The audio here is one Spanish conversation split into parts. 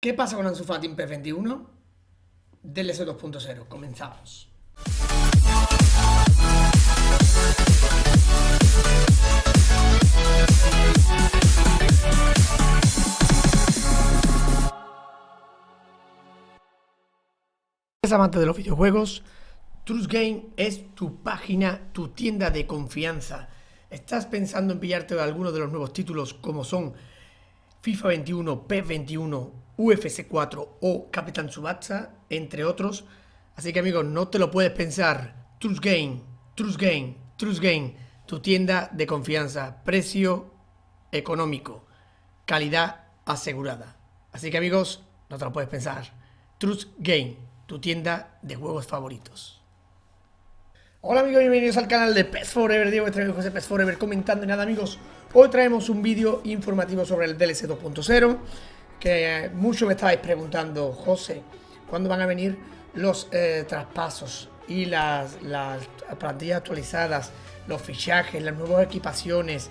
¿Qué pasa con Ansu Fati en P21? DLC 2.0, comenzamos. Es amante de los videojuegos, Trust Game es tu página, tu tienda de confianza. ¿Estás pensando en pillarte alguno de los nuevos títulos como son FIFA 21, p 21, UFC 4 o Capitán Subatsa, entre otros. Así que amigos, no te lo puedes pensar. Trust Game, Trust Game, Trust Game, tu tienda de confianza, precio económico, calidad asegurada. Así que amigos, no te lo puedes pensar. Trust Game, tu tienda de juegos favoritos. Hola amigos, bienvenidos al canal de PES Forever, Diego traigo José PES Forever comentando nada amigos, hoy traemos un vídeo informativo sobre el DLC 2.0 que muchos me estabais preguntando, José, ¿cuándo van a venir los eh, traspasos y las, las plantillas actualizadas, los fichajes, las nuevas equipaciones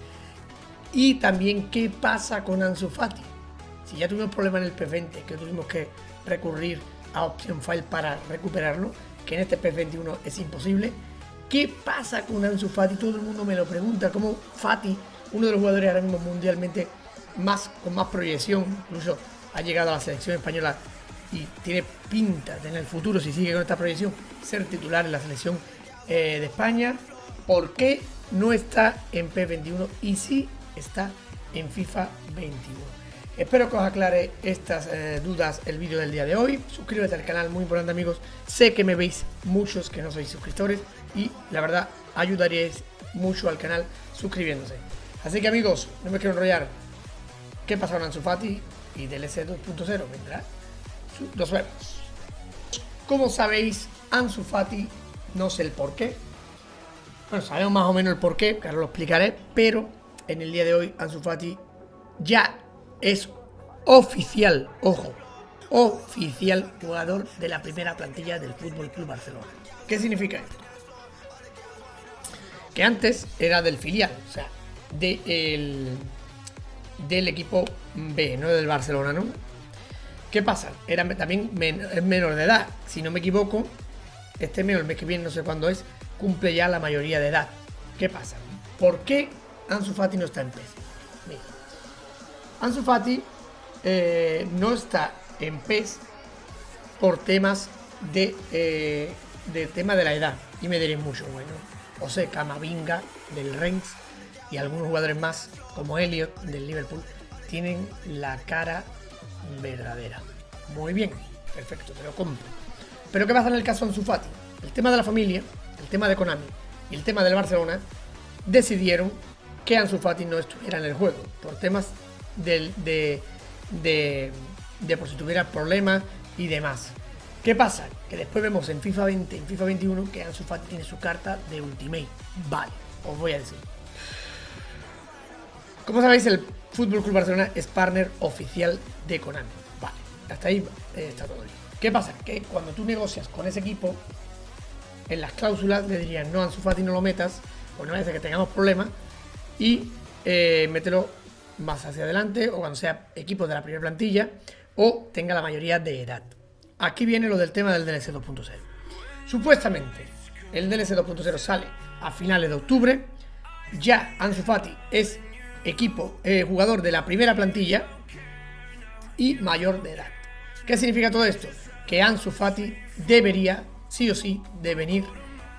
y también qué pasa con Ansu Fati? Si ya tuvimos problemas en el P20 que tuvimos que recurrir a Option File para recuperarlo, que en este P21 es imposible, ¿Qué pasa con Ansu Fati? Todo el mundo me lo pregunta. ¿Cómo Fati, uno de los jugadores ahora mismo mundialmente más, con más proyección, incluso ha llegado a la selección española y tiene pinta de en el futuro, si sigue con esta proyección, ser titular en la selección eh, de España. ¿Por qué no está en P21 y sí está en FIFA 21? Espero que os aclare estas eh, dudas el vídeo del día de hoy. Suscríbete al canal, muy importante amigos. Sé que me veis muchos que no sois suscriptores y la verdad ayudaríais mucho al canal suscribiéndose. Así que amigos, no me quiero enrollar. ¿Qué pasa con Ansu Fati y DLC 2.0? Vendrá. Los vemos. Como sabéis, Ansu Fati, no sé el por qué. Bueno, sabemos más o menos el por qué, que ahora lo explicaré, pero en el día de hoy Ansu Fati ya es oficial, ojo, oficial jugador de la primera plantilla del Fútbol Club Barcelona. ¿Qué significa esto? Que antes era del filial, o sea, del equipo B, no del Barcelona, ¿no? ¿Qué pasa? Era también es menor de edad, si no me equivoco, este mes el mes que viene, no sé cuándo es, cumple ya la mayoría de edad. ¿Qué pasa? ¿Por qué Ansu Fati no está en PES? Mira, Ansu Fati eh, no está en PES por temas de, eh, de tema de la edad. Y me diréis mucho, bueno, José Camavinga del Reims y algunos jugadores más, como Elliot del Liverpool, tienen la cara verdadera. Muy bien, perfecto, te lo compro. Pero ¿qué pasa en el caso de Ansu Fati? El tema de la familia, el tema de Konami y el tema del Barcelona decidieron que Ansu Fati no estuviera en el juego por temas de, de, por si tuviera problemas y demás. ¿Qué pasa? Que después vemos en FIFA 20, en FIFA 21, que Ansu Fati tiene su carta de Ultimate. Vale, os voy a decir. Como sabéis, el Fútbol Club Barcelona es partner oficial de Konami. Vale, hasta ahí eh, está todo bien. ¿Qué pasa? Que cuando tú negocias con ese equipo, en las cláusulas le dirían no, Ansu Fati no lo metas, pues no vaya que tengamos problemas, y eh, mételo más hacia adelante o cuando sea equipo de la primera plantilla o tenga la mayoría de edad. Aquí viene lo del tema del DLC 2.0. Supuestamente el DLC 2.0 sale a finales de octubre. Ya Ansu Fati es equipo, eh, jugador de la primera plantilla y mayor de edad. ¿Qué significa todo esto? Que Ansu Fati debería, sí o sí, de venir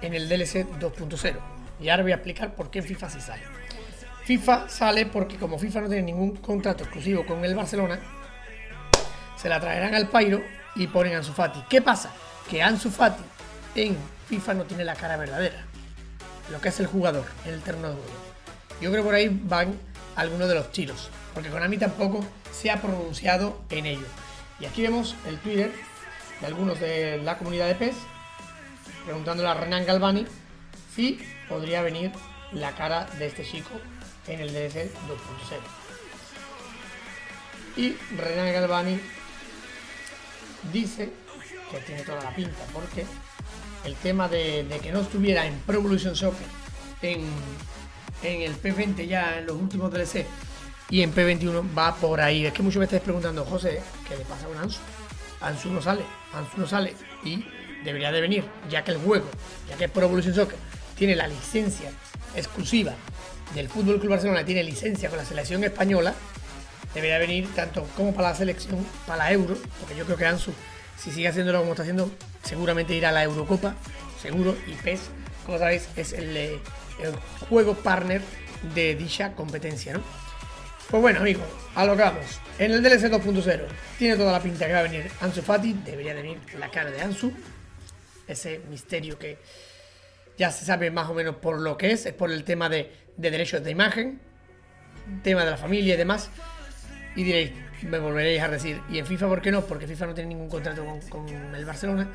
en el DLC 2.0. Y ahora voy a explicar por qué FIFA sí sale. FIFA sale porque como FIFA no tiene ningún contrato exclusivo con el Barcelona, se la traerán al Pairo y ponen a Ansu Fati. ¿Qué pasa? Que Ansu Fati en FIFA no tiene la cara verdadera, lo que es el jugador en el terreno de juego. Yo creo que por ahí van algunos de los tiros, porque Konami tampoco se ha pronunciado en ello. Y aquí vemos el Twitter de algunos de la comunidad de PES preguntándole a Renan Galvani si podría venir la cara de este chico en el DLC 2.0. Y Renan Galvani dice que tiene toda la pinta, porque el tema de, que no estuviera en Pro Evolution Soccer en, en el P20 ya en los últimos DLC Y en P21 va por ahí. Es que muchos me estáis preguntando, José, ¿qué le pasa con Ansu? Ansu no sale, Ansu no sale. Y debería de venir, ya que el juego, ya que Pro Evolution Soccer tiene la licencia exclusiva del Fútbol Club Barcelona, tiene licencia con la selección española, debería venir tanto como para la selección, para la Euro, porque yo creo que Ansu, si sigue haciéndolo como está haciendo, seguramente irá a la Eurocopa, seguro, y PES, como sabéis, es el, el juego partner de dicha competencia, ¿no? Pues bueno, amigos, a lo que vamos. En el DLC 2.0 tiene toda la pinta que va a venir Ansu Fati, debería venir la cara de Ansu, ese misterio que ya se sabe más o menos por lo que es, es por el tema de, derechos de imagen, tema de la familia y demás. Y diréis, me volveréis a decir, ¿y en FIFA por qué no? Porque FIFA no tiene ningún contrato con, con el Barcelona,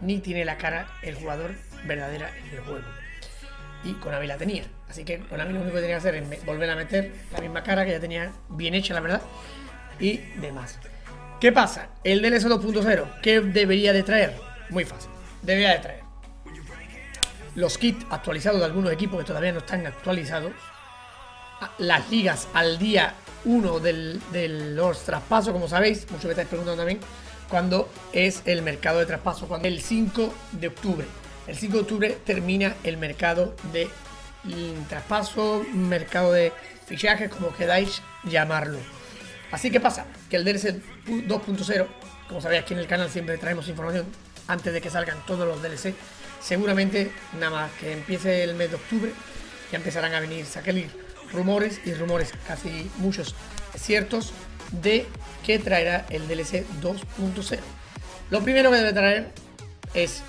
ni tiene la cara el jugador verdadera en el juego y Konami la tenía. Así que Konami lo único que tenía que hacer es volver a meter la misma cara que ya tenía bien hecha, la verdad, y demás. ¿Qué pasa? El DLC 2.0, ¿qué debería de traer? Muy fácil. Debería de traer los kits actualizados de algunos equipos que todavía no están actualizados, las ligas al día 1 de los traspasos, como sabéis, muchos me estáis preguntando también, cuando es el mercado de traspaso, cuando el 5 de octubre. El 5 de octubre termina el mercado de traspaso, mercado de fichajes, como queráis llamarlo. Así que pasa que el DLC 2.0, como sabéis aquí en el canal siempre traemos información antes de que salgan todos los DLC, seguramente nada más que empiece el mes de octubre ya empezarán a venir, salir rumores y rumores casi muchos ciertos de que traerá el DLC 2.0. Lo primero que debe traer es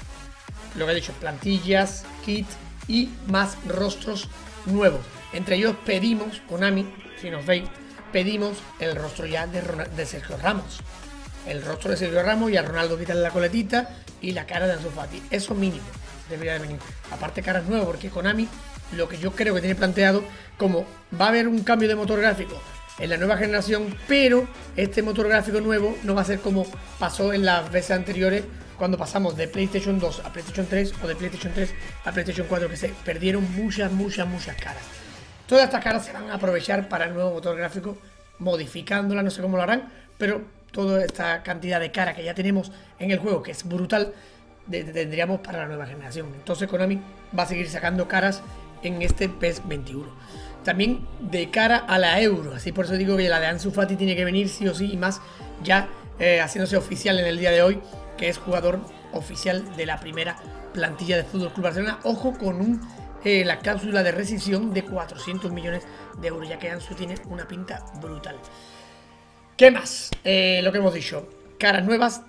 lo que he dicho, plantillas, kit y más rostros nuevos. Entre ellos pedimos, Konami, si nos veis, pedimos el rostro ya de, Sergio Ramos. El rostro de Sergio Ramos y a Ronaldo quitarle la coletita y la cara de Ansu Fati. Eso mínimo debería de venir. Aparte caras nuevas, porque Konami lo que yo creo que tiene planteado como va a haber un cambio de motor gráfico en la nueva generación, pero este motor gráfico nuevo no va a ser como pasó en las veces anteriores cuando pasamos de PlayStation 2 a PlayStation 3 o de PlayStation 3 a PlayStation 4, que se perdieron muchas, muchas, muchas caras. Todas estas caras se van a aprovechar para el nuevo motor gráfico, modificándola, no sé cómo lo harán, pero toda esta cantidad de cara que ya tenemos en el juego, que es brutal, tendríamos para la nueva generación. Entonces Konami va a seguir sacando caras en este PES 21. También de cara a la Euro, así por eso digo que la de Ansu Fati tiene que venir sí o sí y más ya eh, haciéndose oficial en el día de hoy que es jugador oficial de la primera plantilla de Fútbol Club Barcelona. Ojo con un, eh, la cláusula de rescisión de 400 millones de euros, ya que Ansu tiene una pinta brutal. ¿Qué más? Eh, lo que hemos dicho, caras nuevas.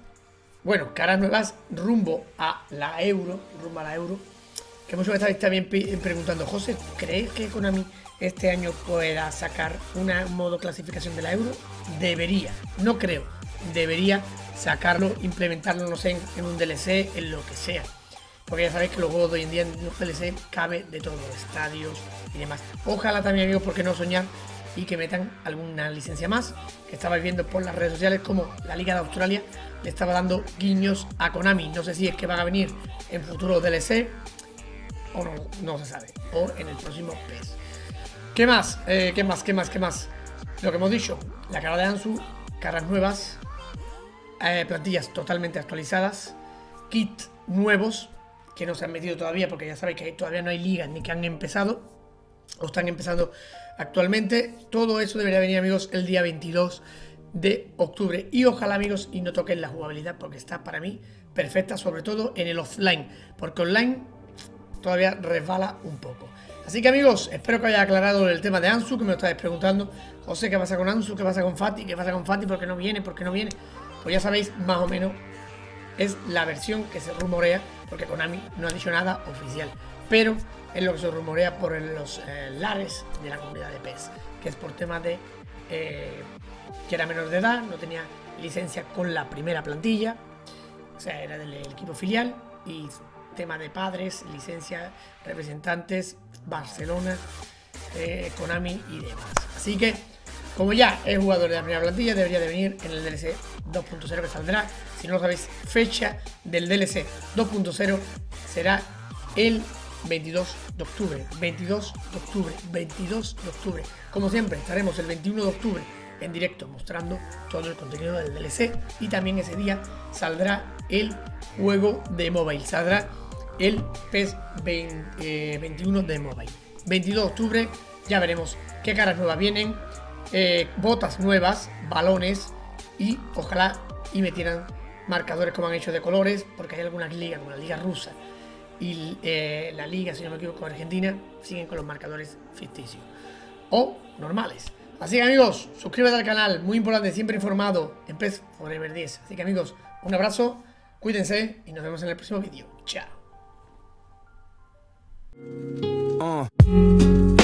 Bueno, caras nuevas rumbo a la euro, rumbo a la euro. Que muchos me estáis también preguntando, José, ¿crees que Konami este año pueda sacar una modo clasificación de la euro? Debería, no creo, debería sacarlo, implementarlo, no sé, en, un DLC, en lo que sea. Porque ya sabéis que los juegos de hoy en día en los DLC cabe de todos los estadios y demás. Ojalá también, amigos, porque no soñar y que metan alguna licencia más. Que estabais viendo por las redes sociales como la Liga de Australia le estaba dando guiños a Konami. No sé si es que van a venir en futuro DLC o no, no se sabe. O en el próximo PES. ¿Qué más? Eh, ¿Qué más? ¿Qué más? ¿Qué más? Lo que hemos dicho, la cara de Ansu, caras nuevas, eh, plantillas totalmente actualizadas, kits nuevos que no se han metido todavía porque ya sabéis que todavía no hay ligas ni que han empezado o están empezando actualmente. Todo eso debería venir amigos el día 22 de octubre y ojalá amigos y no toquen la jugabilidad porque está para mí perfecta sobre todo en el offline porque online todavía resbala un poco. Así que amigos, espero que haya aclarado el tema de Ansu que me lo estáis preguntando. José, ¿qué pasa con Ansu? ¿Qué pasa con Fati? ¿Qué pasa con Fati? ¿Por qué no viene? ¿Por qué no viene? pues ya sabéis más o menos es la versión que se rumorea, porque Konami no ha dicho nada oficial, pero es lo que se rumorea por los eh, lares de la comunidad de PES, que es por tema de eh, que era menor de edad, no tenía licencia con la primera plantilla, o sea, era del equipo filial, y tema de padres, licencia, representantes, Barcelona, eh, Konami y demás. Así que como ya es jugador de la primera plantilla, debería de venir en el DLC 2.0 que saldrá. Si no lo sabéis, fecha del DLC 2.0 será el 22 de octubre, 22 de octubre, 22 de octubre. Como siempre, estaremos el 21 de octubre en directo mostrando todo el contenido del DLC y también ese día saldrá el juego de mobile, saldrá el PES 21 de mobile. 22 de octubre, ya veremos qué caras nuevas vienen, eh, botas nuevas, balones y ojalá y metieran marcadores como han hecho de colores, porque hay algunas ligas, como la liga rusa y eh, la liga, si no me equivoco, Argentina, siguen con los marcadores ficticios o normales. Así que amigos, suscríbete al canal, muy importante, siempre informado en PES Forever 10. Así que amigos, un abrazo, cuídense y nos vemos en el próximo vídeo. Chao. Uh.